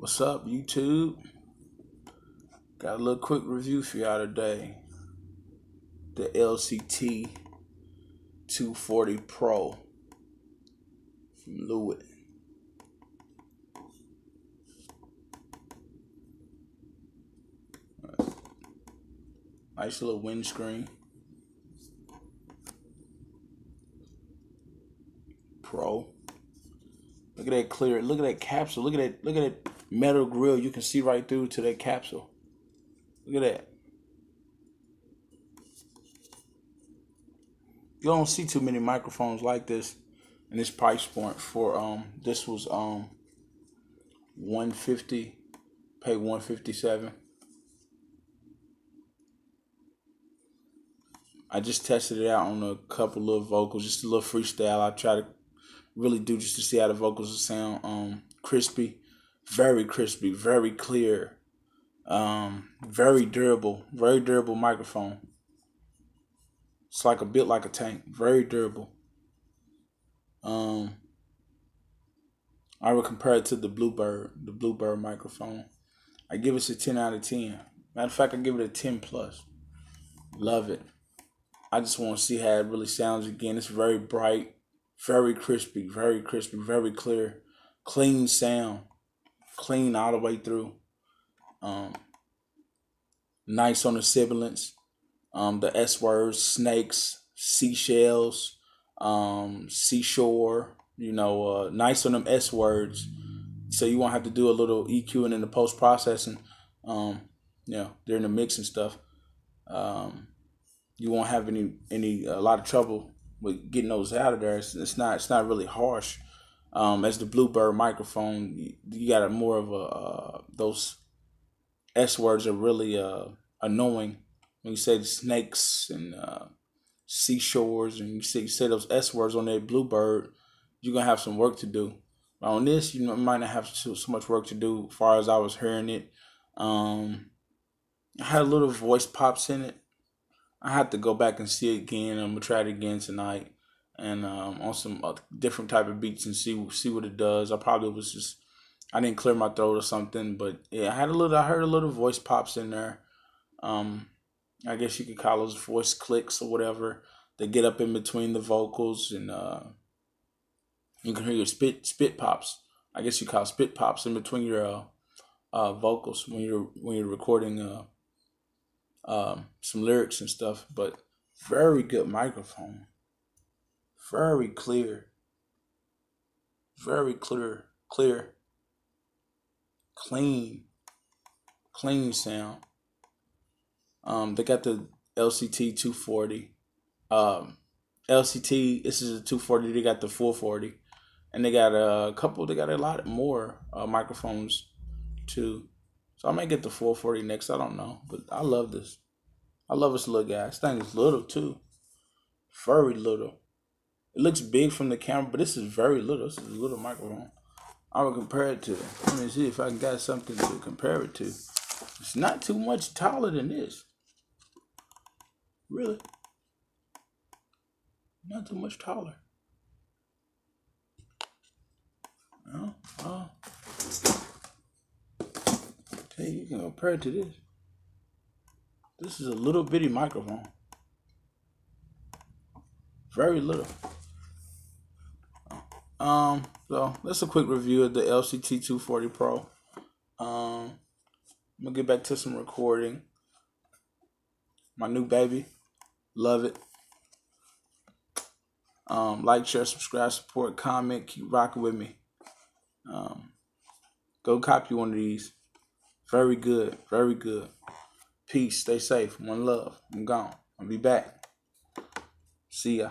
What's up, YouTube? Got a little quick review for y'all today. The LCT 240 Pro from Lewitt. Nice little windscreen. Pro. Look at that clear. Look at that capsule. Look at that. Look at that metal grill. You can see right through to that capsule. Look at that. You don't see too many microphones like this in this price point. For um, this was um, one fifty. Pay one fifty seven. I just tested it out on a couple of vocals, just a little freestyle. I try to really do just to see how the vocals sound. Um, crispy, very crispy, very clear, um, very durable, very durable microphone. It's like a bit like a tank, very durable. Um, I would compare it to the Bluebird, the Bluebird microphone. I give it a 10 out of 10. Matter of fact, I give it a 10 plus. Love it. I just want to see how it really sounds again. It's very bright, very crispy, very crispy, very clear, clean sound, clean all the way through. Um, nice on the sibilants, um, the S words, snakes, seashells, um, seashore. You know, uh, nice on them S words. So you won't have to do a little EQing in the post processing. Um, you know, during the mix and stuff. Um, you won't have any any a lot of trouble with getting those out of there. It's, it's not it's not really harsh. Um, as the Bluebird microphone, you, you got a more of a uh, those S words are really uh, annoying when you say snakes and uh, seashores and you say, you say those S words on that Bluebird, you're gonna have some work to do. But on this, you might not have so, so much work to do. As far as I was hearing it, um, I had a little voice pops in it I have to go back and see it again. I'm gonna try it again tonight, and um, on some uh, different type of beats and see see what it does. I probably was just I didn't clear my throat or something, but yeah, I had a little. I heard a little voice pops in there. Um, I guess you could call those voice clicks or whatever. They get up in between the vocals, and uh, you can hear your spit spit pops. I guess you call spit pops in between your uh, uh, vocals when you're when you're recording uh, um, some lyrics and stuff, but very good microphone. Very clear. Very clear, clear, clean, clean sound. Um, they got the LCT 240. Um, LCT, this is a 240. They got the 440, and they got a couple. They got a lot more uh, microphones too. So I may get the 440 next. I don't know, but I love this. I love this little guy. This thing is little too, very little. It looks big from the camera, but this is very little. This is a little microphone. I would compare it to. Let me see if I get something to compare it to. It's not too much taller than this. Really. Not too much taller. No, oh. Hey, you can compare it to this. This is a little bitty microphone. Very little. Um, so that's a quick review of the LCT 240 Pro. Um, I'm gonna get back to some recording. My new baby, love it. Um, like, share, subscribe, support, comment, keep rocking with me. Um, go copy one of these. Very good, very good. Peace. Stay safe. One love. I'm gone. I'll be back. See ya.